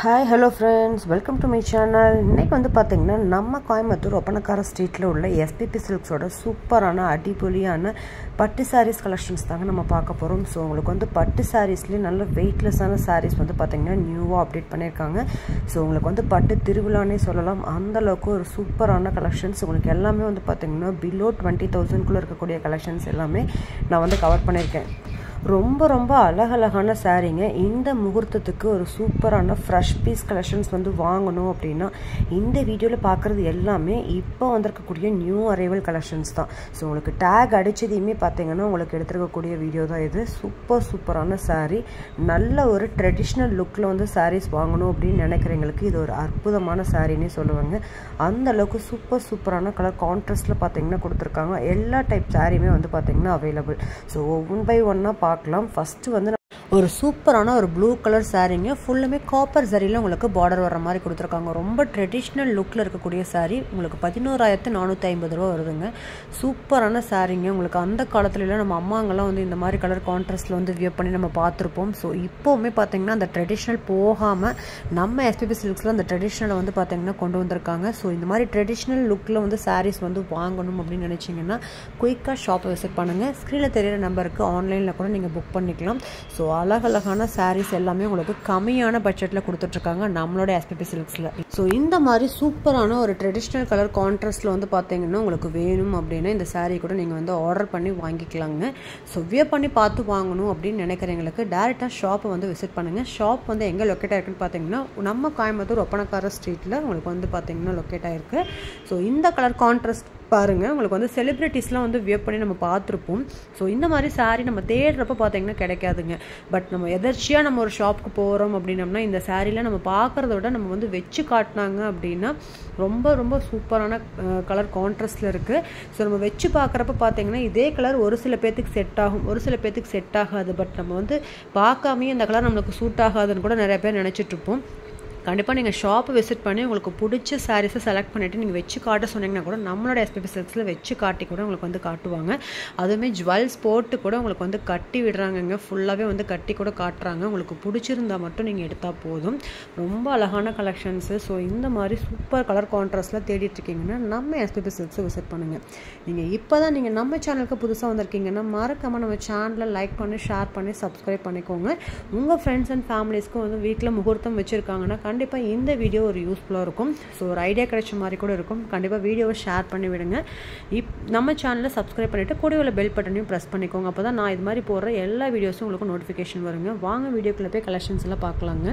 Hi hello friends welcome to my channel இன்றைக்கி வந்து பார்த்திங்கன்னா நம்ம கோயம்புத்தூர் ஒப்பனக்கார ஸ்ட்ரீட்டில் உள்ள எஸ்பிபி சில்க்ஸோட சூப்பரான அடிபொலியான பட்டு சாரீஸ் கலெக்ஷன்ஸ் தாங்க நம்ம பார்க்க போகிறோம் ஸோ உங்களுக்கு வந்து பட்டு சாரீஸ்லேயே நல்ல வெயிட்லெஸ்ஸான சாரீஸ் வந்து பார்த்திங்கன்னா நியூவாக அப்டேட் பண்ணியிருக்காங்க. ஸோ உங்களுக்கு வந்து பட்டு திருவிழானே சொல்லலாம். அந்தளவுக்கு ஒரு சூப்பரான கலெக்ஷன்ஸ் உங்களுக்கு எல்லாமே வந்து பார்த்திங்கன்னா பிலோ டுவெண்ட்டி தௌசண்ட்குள்ளே இருக்கக்கூடிய கலெக்ஷன்ஸ் எல்லாமே நான் வந்து கவர் பண்ணியிருக்கேன். ரொம்ப ரொம்ப அழகழகான சாரீங்க இந்த முகூர்த்தத்துக்கு ஒரு சூப்பரான ஃப்ரெஷ் பீஸ் கலெக்ஷன்ஸ் வந்து வாங்கணும் அப்படின்னா இந்த வீடியோவில் பார்க்குறது எல்லாமே இப்போ வந்திருக்கக்கூடிய நியூ அரைவல் கலெக்ஷன்ஸ் தான். ஸோ உங்களுக்கு டேக் அடித்ததையுமே பார்த்தீங்கன்னா உங்களுக்கு எடுத்துருக்கக்கூடிய வீடியோ தான் இது. சூப்பர் சூப்பரான சாரீ நல்ல ஒரு ட்ரெடிஷ்னல் லுக்கில் வந்து சாரீஸ் வாங்கணும் அப்படின்னு நினைக்கிறவங்களுக்கு இது ஒரு அற்புதமான சாரின்னே சொல்லுவாங்க. அந்த அளவுக்கு சூப்பர் சூப்பரான கலர் கான்ட்ராஸ்ட்டில் பார்த்தீங்கன்னா கொடுத்துருக்காங்க. எல்லா டைப் சாரியுமே வந்து பார்த்தீங்கன்னா அவைலபிள் ஸோ ஒன் பை ஒன்னாக பார்க்கலாம். ஃபஸ்ட்டு வந்து ஒரு சூப்பரான ஒரு ப்ளூ கலர் சாரீங்க ஃபுல்லுமே காப்பர் சாரியில் உங்களுக்கு பார்டர் வர மாதிரி கொடுத்துருக்காங்க. ரொம்ப ட்ரெடிஷ்னல் லுக்கில் இருக்கக்கூடிய சாரீ உங்களுக்கு பதினோராயிரத்து நானூற்றி ஐம்பது ரூபா வருதுங்க. சூப்பரான சாரீங்க உங்களுக்கு அந்த காலத்துலலாம் நம்ம அம்மாங்கெல்லாம் வந்து இந்த மாதிரி கலர் கான்ட்ராஸ்ட்டில் வந்து வியர் பண்ணி நம்ம பார்த்துருப்போம். ஸோ இப்போவுமே பார்த்தீங்கன்னா அந்த ட்ரெடிஷ்னல் போகாமல் நம்ம எஸ்பிபி சில்க்ஸில் அந்த ட்ரெடிஷ்னலை வந்து பார்த்தீங்கன்னா கொண்டு வந்திருக்காங்க. ஸோ இந்த மாதிரி ட்ரெடிஷ்னல் லுக்கில் வந்து சாரீஸ் வந்து வாங்கணும் அப்படின்னு நினச்சிங்கன்னா குயிக்காக ஷாப்பை விசிட் பண்ணுங்கள் ஸ்க்ரீனில் தெரியிற நம்பருக்கு ஆன்லைனில் கூட நீங்கள் புக் பண்ணிக்கலாம். ஸோ அழகழகான சாரீஸ் எல்லாமே உங்களுக்கு கம்மியான பட்ஜெட்டில் கொடுத்துட்ருக்காங்க நம்மளோட எஸ்பிபி சில்க்ஸில் ஸோ இந்த மாதிரி சூப்பரான ஒரு ட்ரெடிஷ்னல் கலர் கான்ட்ராஸ்ட்டில் வந்து பார்த்தீங்கன்னா உங்களுக்கு வேணும் அப்படின்னா இந்த சாரீ கூட நீங்கள் வந்து ஆர்டர் பண்ணி வாங்கிக்கலாங்க. ஸோ வியர் பண்ணி பார்த்து வாங்கணும் அப்படின்னு நினைக்கிறவங்களுக்கு டேரெக்டாக ஷாப்பை வந்து விசிட் பண்ணுங்கள் ஷாப் வந்து எங்கே லொக்கேட் ஆயிருக்குன்னு பார்த்தீங்கன்னா நம்ம கோயம்புத்தூர் ஒப்பனக்கார ஸ்ட்ரீட்டில் உங்களுக்கு வந்து பார்த்தீங்கன்னா லொக்கேட் ஆயிருக்கு. ஸோ இந்த கலர் கான்ட்ராஸ்ட் பாருங்கள் உங்களுக்கு வந்து செலிப்ரிட்டிஸ்லாம் வந்து வியர் பண்ணி நம்ம பார்த்துருப்போம். ஸோ இந்த மாதிரி சாரீ நம்ம தேடுறப்ப பார்த்தீங்கன்னா கிடைக்காதுங்க. பட் நம்ம எதர்ச்சியாக நம்ம ஒரு ஷாப்புக்கு போகிறோம் அப்படின்னம்னா இந்த சாரீலாம் நம்ம பார்க்குறத விட நம்ம வந்து வச்சு காட்டினாங்க அப்படின்னா ரொம்ப ரொம்ப சூப்பரான கலர் கான்ட்ராஸ்டில் இருக்குது ஸோ நம்ம வச்சு பார்க்குறப்ப பார்த்தீங்கன்னா இதே கலர் ஒரு சில பேர்த்துக்கு செட் ஆகும் ஒரு சில பேர்த்துக்கு செட் ஆகாது. பட் நம்ம வந்து பார்க்காமே இந்த கலர் நம்மளுக்கு சூட் ஆகாதுன்னு கூட நிறைய பேர் நினச்சிட்ருப்போம் கண்டிப்பாக நீங்கள் ஷாப்பை விசிட் பண்ணி உங்களுக்கு பிடிச்ச சாரீஸை செலக்ட் பண்ணிவிட்டு நீங்கள் வச்சு காட்ட சொன்னீங்கன்னா கூட நம்மளோட எஸ்பிபி சில்க்ஸில் வச்சு காட்டி கூட உங்களுக்கு வந்து காட்டுவாங்க. அதுவுமே ஜுவல்ஸ் போட்டு கூட உங்களுக்கு வந்து கட்டி விடுறாங்கங்க. ஃபுல்லாகவே வந்து கட்டி கூட காட்டுறாங்க. உங்களுக்கு பிடிச்சிருந்தா மட்டும் நீங்கள் எடுத்தால் போதும். ரொம்ப அழகான கலெக்ஷன்ஸு ஸோ இந்த மாதிரி சூப்பர் கலர் கான்ட்ராஸ்ட்லாம் தேடிட்டு இருக்கீங்கன்னா நம்ம எஸ்பிபி சில்க்ஸை விசிட் பண்ணுங்கள் நீங்கள் இப்போ தான் நீங்கள் நம்ம சேனலுக்கு புதுசாக வந்திருக்கீங்கன்னா மறக்காமல் நம்ம சேனலில் லைக் பண்ணி ஷேர் பண்ணி சப்ஸ்கிரைப் பண்ணிக்கோங்க. உங்கள் ஃப்ரெண்ட்ஸ் அண்ட் ஃபேமிலிஸ்க்கும் வந்து வீட்டில் முகூர்த்தம் வச்சுருக்காங்கன்னா கண்டிப்பாக இந்த வீடியோ ஒரு யூஸ்ஃபுல்லாக இருக்கும். ஸோ ஒரு ஐடியா கிடைச்ச மாதிரி கூட இருக்கும். கண்டிப்பாக வீடியோவை ஷேர் பண்ணி விடுங்க. இப் நம்ம சேனலில் சப்ஸ்கிரைப் பண்ணிவிட்டு கூட உள்ள பெல் பட்டனையும் ப்ரெஸ் பண்ணிக்கோங்க. அப்போ தான் நான் இது மாதிரி போடுற எல்லா வீடியோஸும் உங்களுக்கு நோட்டிஃபிகேஷன் வருங்க. வாங்க வீடியோக்குள்ளே போய் கலெக்ஷன்ஸ் எல்லாம் பார்க்கலாங்க.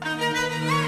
Música